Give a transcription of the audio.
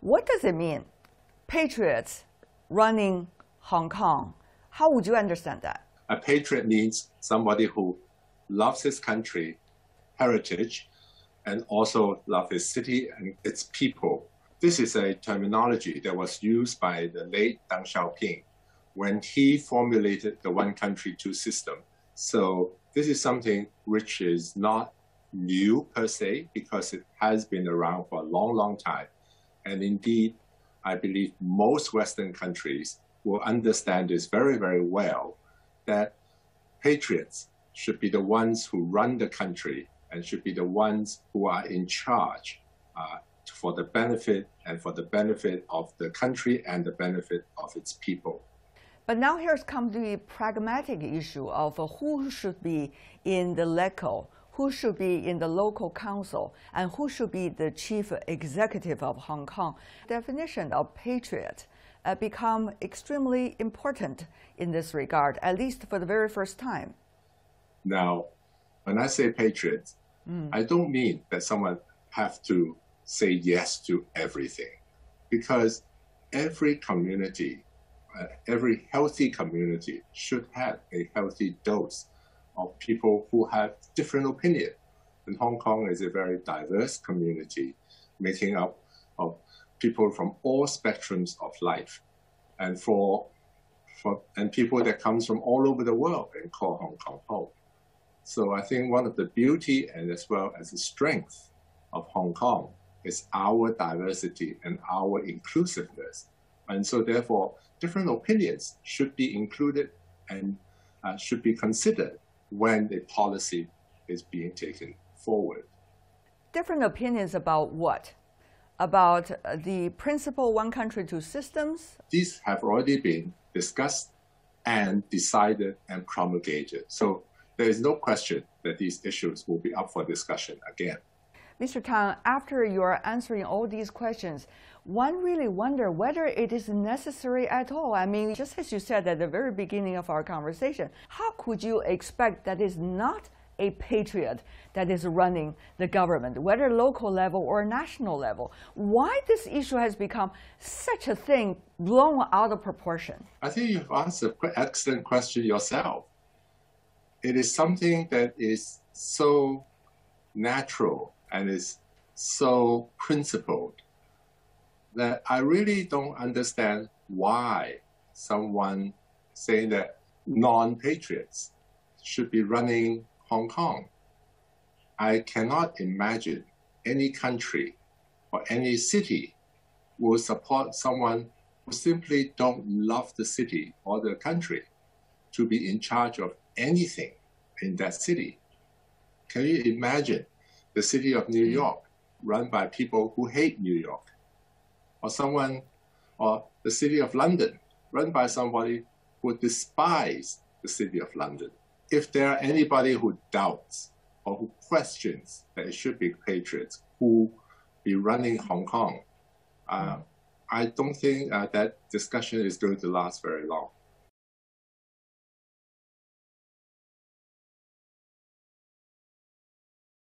What does it mean? Patriots running Hong Kong. How would you understand that? A patriot means somebody who loves his country, heritage, and also loves his city and its people. This is a terminology that was used by the late Deng Xiaoping when he formulated the one country, two system. So this is something which is not new per se because it has been around for a long, long time. And indeed, I believe most Western countries will understand this very, very well that patriots should be the ones who run the country and should be the ones who are in charge uh, for the benefit and for the benefit of the country and the benefit of its people. But now here's come the pragmatic issue of who should be in the LegCo, who should be in the local council, and who should be the chief executive of Hong Kong. Definition of patriot uh, become extremely important in this regard, at least for the very first time. Now, when I say patriot, mm. I don't mean that someone have to say yes to everything, because every community uh, every healthy community should have a healthy dose of people who have different opinion. And Hong Kong is a very diverse community, making up of people from all spectrums of life, and for, for and people that comes from all over the world and call Hong Kong home. So I think one of the beauty and as well as the strength of Hong Kong is our diversity and our inclusiveness. And so therefore, different opinions should be included and uh, should be considered when a policy is being taken forward. Different opinions about what? About the principle one country, two systems? These have already been discussed and decided and promulgated. So there is no question that these issues will be up for discussion again. Mr. Tang, after you are answering all these questions, one really wonder whether it is necessary at all. I mean, just as you said at the very beginning of our conversation, how could you expect that is not a patriot that is running the government, whether local level or national level? Why this issue has become such a thing blown out of proportion? I think you've answered an excellent question yourself. It is something that is so natural and is so principled that I really don't understand why someone saying that non-patriots should be running Hong Kong. I cannot imagine any country or any city will support someone who simply don't love the city or the country to be in charge of anything in that city. Can you imagine the city of New hmm. York, run by people who hate New York, or someone, or the city of London, run by somebody who despise the city of London. If there are anybody who doubts or who questions that it should be patriots who be running Hong Kong, uh, I don't think uh, that discussion is going to last very long.